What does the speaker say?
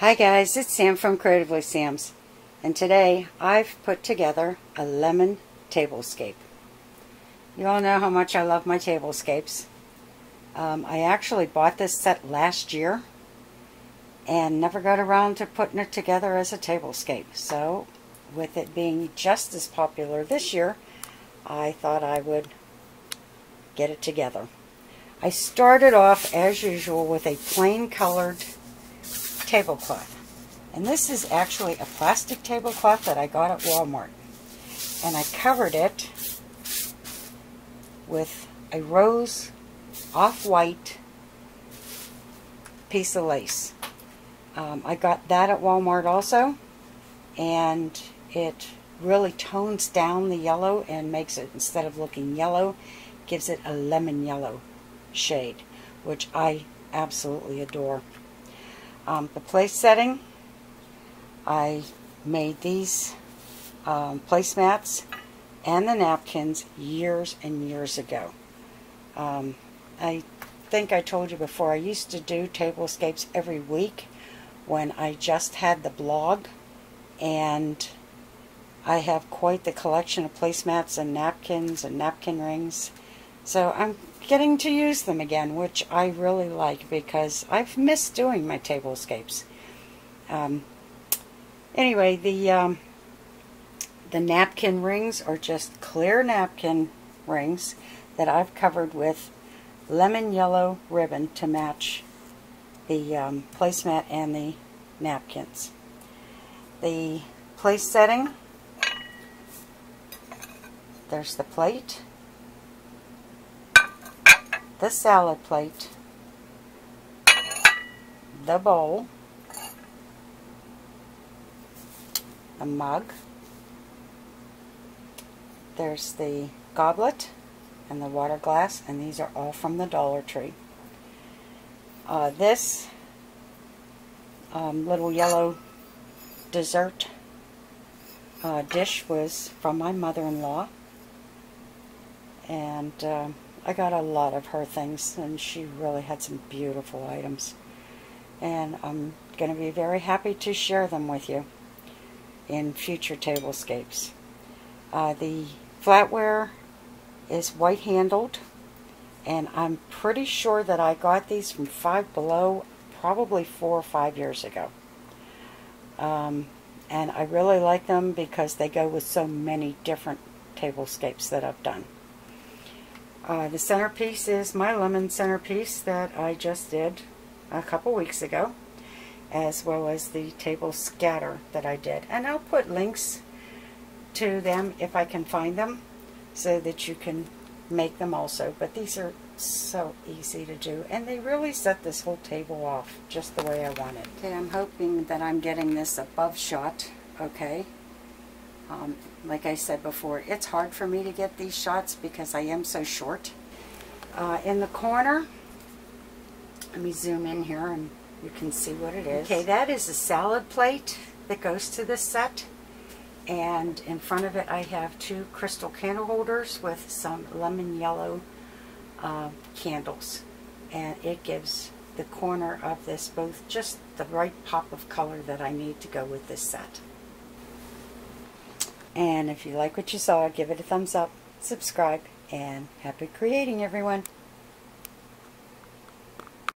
Hi guys, it's Sam from Creatively Sam's and today I've put together a lemon tablescape. You all know how much I love my tablescapes. Um, I actually bought this set last year and never got around to putting it together as a tablescape. So with it being just as popular this year, I thought I would get it together. I started off as usual with a plain colored tablecloth. And this is actually a plastic tablecloth that I got at Walmart. And I covered it with a rose off-white piece of lace. Um, I got that at Walmart also. And it really tones down the yellow and makes it, instead of looking yellow, gives it a lemon yellow shade, which I absolutely adore. Um, the place setting, I made these um, placemats and the napkins years and years ago. Um, I think I told you before, I used to do tablescapes every week when I just had the blog and I have quite the collection of placemats and napkins and napkin rings. So I'm getting to use them again, which I really like because I've missed doing my tablescapes. Um, anyway, the um, the napkin rings are just clear napkin rings that I've covered with lemon yellow ribbon to match the um, placemat and the napkins. The place setting, there's the plate, the salad plate, the bowl, the mug, there's the goblet and the water glass, and these are all from the Dollar Tree. Uh, this um, little yellow dessert uh, dish was from my mother-in-law, and uh, I got a lot of her things, and she really had some beautiful items. And I'm going to be very happy to share them with you in future tablescapes. Uh, the flatware is white handled, and I'm pretty sure that I got these from Five Below probably four or five years ago. Um, and I really like them because they go with so many different tablescapes that I've done. Uh, the centerpiece is my lemon centerpiece that I just did a couple weeks ago, as well as the table scatter that I did. And I'll put links to them if I can find them so that you can make them also. But these are so easy to do and they really set this whole table off just the way I want it. Okay, I'm hoping that I'm getting this above shot, okay? Um, like I said before, it's hard for me to get these shots because I am so short. Uh, in the corner, let me zoom in here and you can see what it is. Okay, that is a salad plate that goes to this set. And in front of it I have two crystal candle holders with some lemon yellow uh, candles. And it gives the corner of this both just the right pop of color that I need to go with this set. And if you like what you saw, give it a thumbs up, subscribe, and happy creating, everyone.